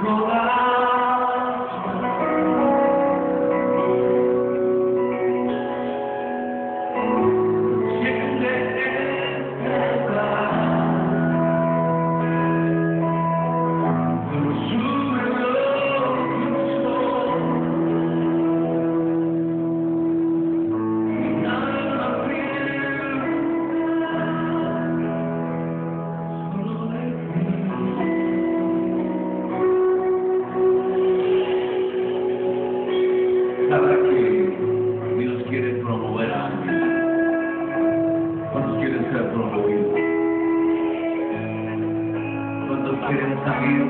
call quieren salir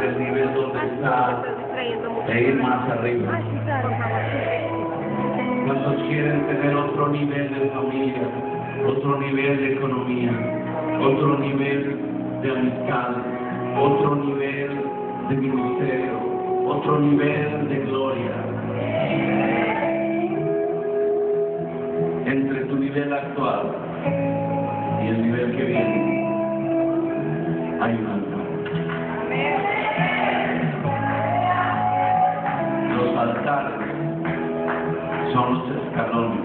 del nivel donde está e ir más arriba. ¿Cuántos quieren tener otro nivel de familia, otro nivel de economía, otro nivel de amistad, otro nivel de ministerio, otro nivel de gloria? Son los escalones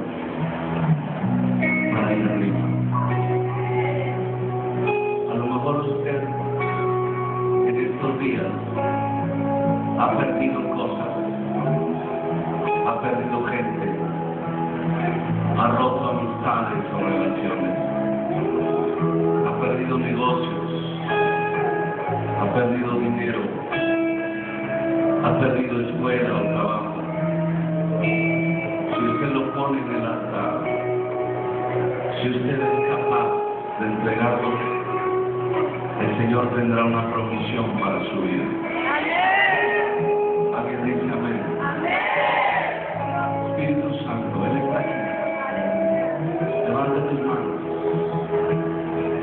para ir arriba. A lo mejor usted en estos días ha perdido cosas, ha perdido gente, ha roto amistades o relaciones, ha perdido negocios, ha perdido dinero, ha perdido escuela o trabajo. En el altar, si usted es capaz de entregarlo, el Señor tendrá una provisión para su vida. Alguien dice amén. Espíritu Santo, Él está aquí. Levanta tus manos.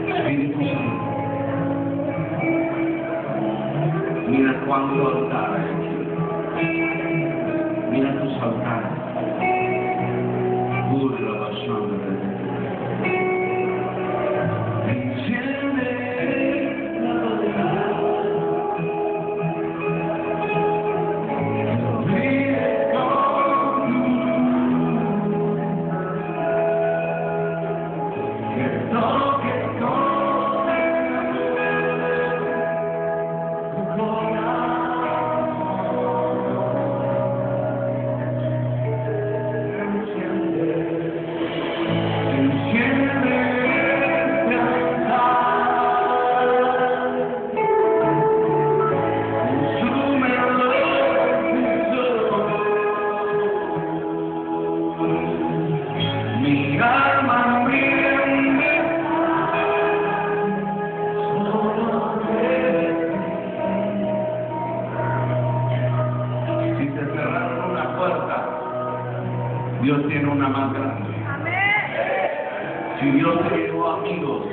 Espíritu Santo. Mira cuánto altar Dios tiene una más grande. Si Dios te dio amigos,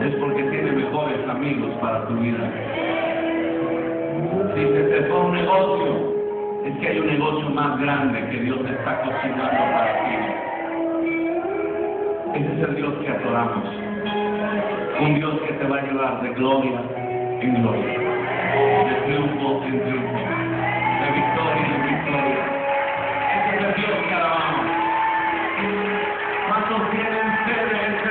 es porque tiene mejores amigos para tu vida. Si se te fue un negocio, es que hay un negocio más grande que Dios está cocinando para ti. Ese es el Dios que adoramos. Un Dios que te va a llevar de gloria en gloria, de triunfo en triunfo, de victoria en victoria perdió Caravana. Cuántos tienen sed